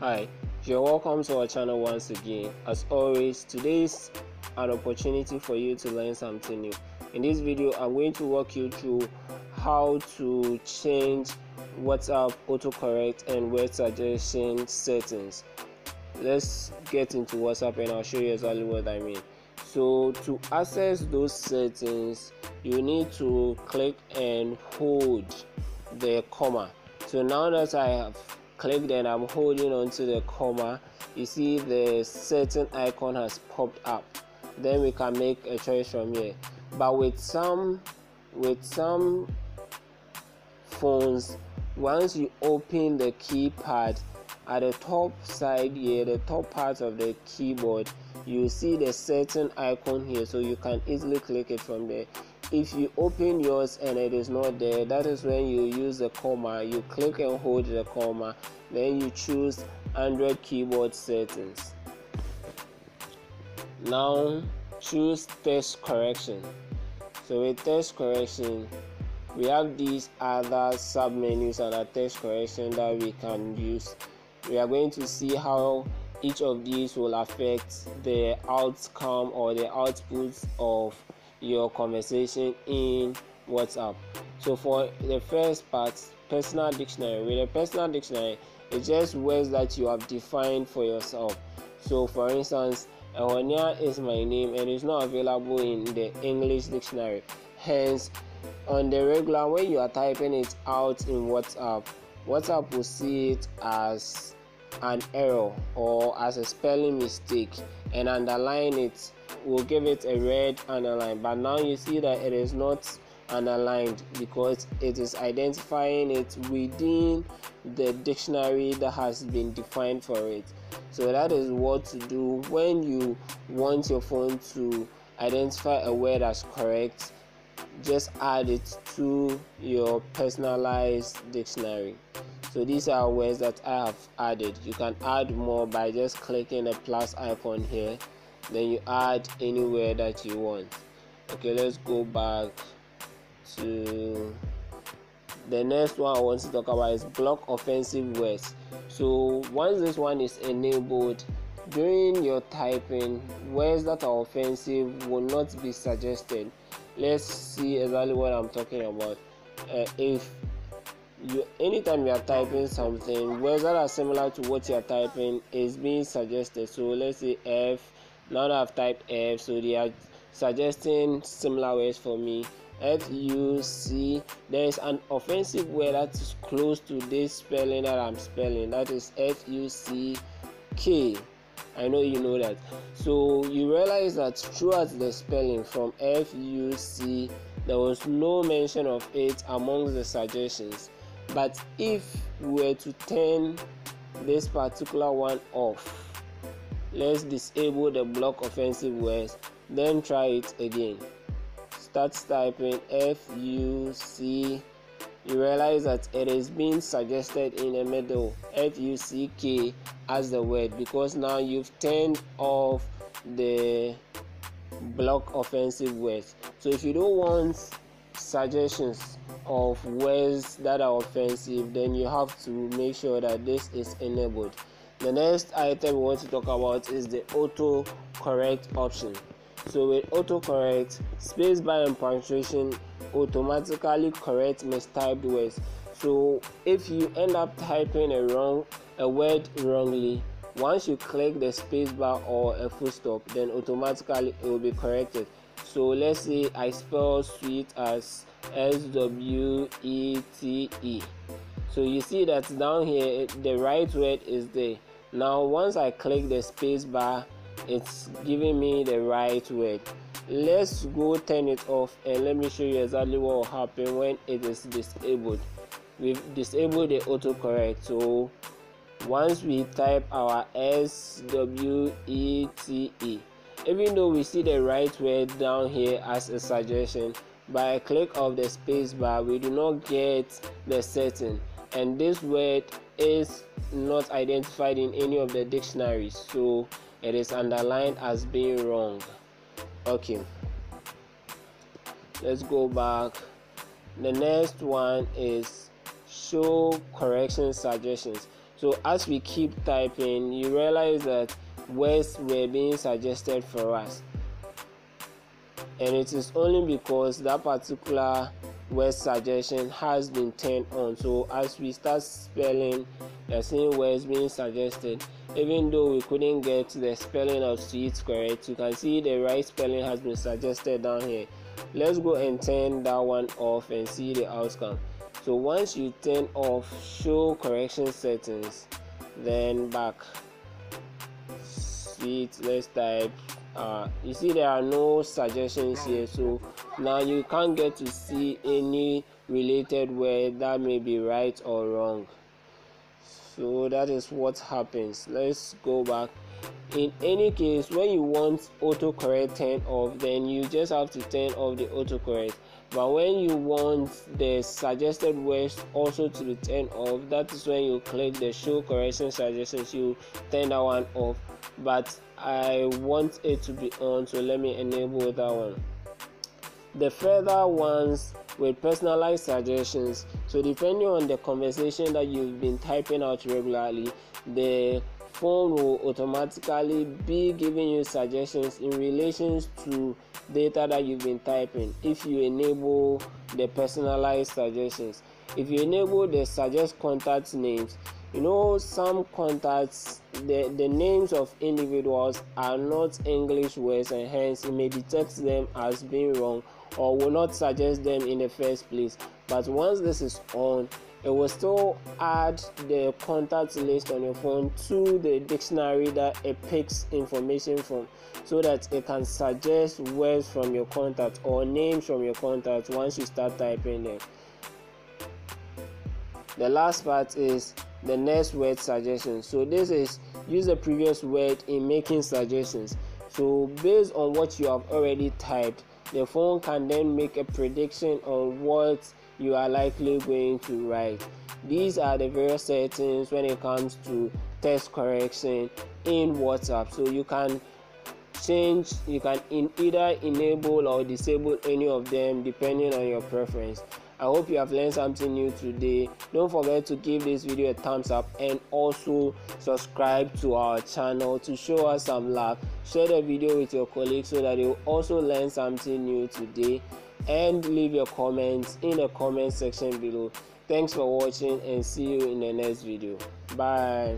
Hi, you're welcome to our channel once again. As always, today's an opportunity for you to learn something new. In this video, I'm going to walk you through how to change WhatsApp autocorrect and word suggestion settings. Let's get into WhatsApp and I'll show you exactly what I mean. So to access those settings, you need to click and hold the comma. So now that I have clicked and I'm holding onto the comma, you see the setting icon has popped up. Then we can make a choice from here. But with some with some phones, once you open the keypad at the top side here, the top part of the keyboard, you see the setting icon here so you can easily click it from there if you open yours and it is not there that is when you use the comma. You click and hold the comma. Then you choose android keyboard settings. Now choose text correction. So with text correction we have these other sub menus under text correction that we can use. We are going to see how each of these will affect the outcome or the output of your conversation in WhatsApp. So for the first part, personal dictionary. With a personal dictionary, it's just words that you have defined for yourself. So for instance, Ehonia is my name and it's not available in the English dictionary. Hence, on the regular when you are typing it out in WhatsApp, WhatsApp will see it as an error or as a spelling mistake and underline it. Will give it a red underline. But now you see that it is not underlined because it is identifying it within the dictionary that has been defined for it. So that is what to do when you want your phone to identify a word as correct. Just add it to your personalized dictionary so these are words that i have added. You can add more by just clicking the plus icon here. Then you add anywhere that you want. Okay let's go back to the next one i want to talk about is block offensive words. So once this one is enabled during your typing words that are offensive will not be suggested. Let's see exactly what i'm talking about. Uh, if you anytime you are typing something words that are similar to what you are typing is being suggested. So let's say f now that i've typed f so they are suggesting similar words for me. F u c there is an offensive word that is close to this spelling that i'm spelling. That is f u c k. I know you know that. So you realize that throughout the spelling from f u c there was no mention of it among the suggestions but if we were to turn this particular one off let's disable the block offensive words then try it again. Start typing f u c. You realize that it is being suggested in the middle f u c k as the word because now you've turned off the block offensive words. So if you don't want suggestions of words that are offensive then you have to make sure that this is enabled. The next item we want to talk about is the auto correct option. So with auto correct spacebar and punctuation automatically correct mistyped words so if you end up typing a wrong a word wrongly once you click the spacebar or a full stop then automatically it will be corrected. So let's say i spell sweet as s-w-e-t-e so you see that down here the right word is there now once i click the space bar it's giving me the right word. Let's go turn it off and let me show you exactly what will happen when it is disabled. We've disabled the autocorrect so once we type our s w e t e even though we see the right word down here as a suggestion by a click of the space bar we do not get the setting and this word is not identified in any of the dictionaries so it is underlined as being wrong. Okay. Let's go back. The next one is show correction suggestions. So as we keep typing you realize that words were being suggested for us and it is only because that particular word suggestion has been turned on. So as we start spelling the same words being suggested. Even though we couldn't get the spelling of sweet correct you can see the right spelling has been suggested down here. Let's go and turn that one off and see the outcome. So once you turn off show correction settings then back. Sweet let's type uh, you see there are no suggestions here so now you can't get to see any related word that may be right or wrong. So that is what happens. Let's go back. In any case when you want autocorrect turned off then you just have to turn off the autocorrect but when you want the suggested words also to be turned off that is when you click the show correction suggestions you turn that one off. But i want it to be on so let me enable that one. The further ones with personalized suggestions. So depending on the conversation that you've been typing out regularly the phone will automatically be giving you suggestions in relation to data that you've been typing if you enable the personalized suggestions. If you enable the suggest contact names you know some contacts the the names of individuals are not english words and hence it may detect them as being wrong or will not suggest them in the first place. But once this is on it will still add the contact list on your phone to the dictionary that it picks information from so that it can suggest words from your contact or names from your contact once you start typing them. The last part is the next word suggestion so this is use the previous word in making suggestions. So based on what you have already typed the phone can then make a prediction on what you are likely going to write. These are the various settings when it comes to text correction in WhatsApp. So you can change, you can in either enable or disable any of them depending on your preference. I hope you have learned something new today. Don't forget to give this video a thumbs up and also subscribe to our channel to show us some love. Share the video with your colleagues so that they also learn something new today and leave your comments in the comment section below. Thanks for watching and see you in the next video. Bye.